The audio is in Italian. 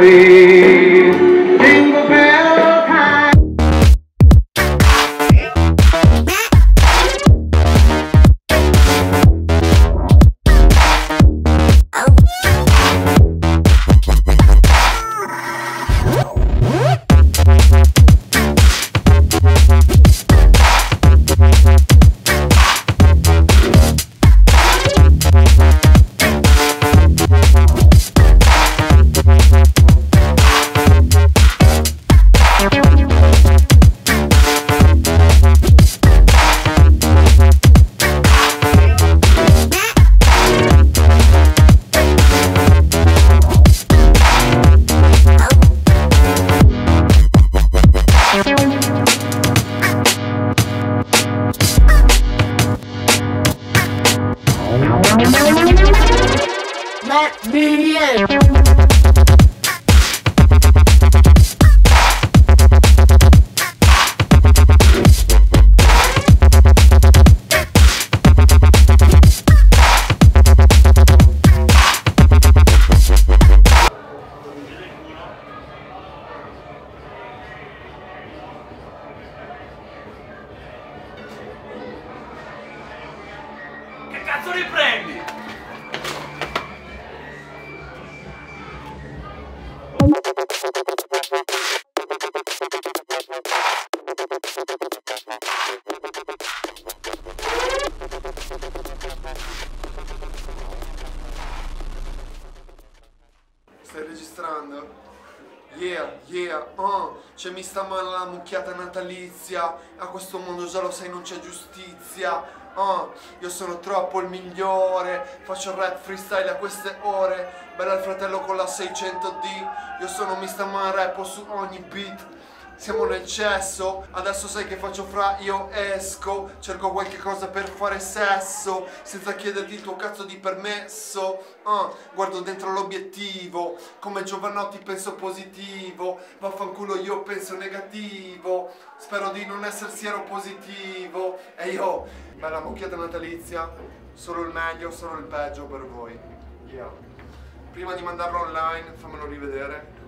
Away. Let me in. Cazzo riprendi? Stai registrando? Yeah, yeah, oh, c'è mi sta male la mucchiata natalizia, a questo mondo già lo sai non c'è giustizia, oh, io sono troppo il migliore, faccio rap freestyle a queste ore, bella il fratello con la 600D, io sono mi sta male rap su ogni beat, siamo nel cesso, adesso sai che faccio fra io esco, cerco qualche cosa per fare sesso, senza chiederti il tuo cazzo di permesso. Ah, guardo dentro l'obiettivo, come Giovanotti penso positivo, vaffanculo io penso negativo, spero di non essere siero positivo. E io, bella mucchiata natalizia, solo il meglio, solo il peggio per voi. Yeah. Prima di mandarlo online, fammelo rivedere.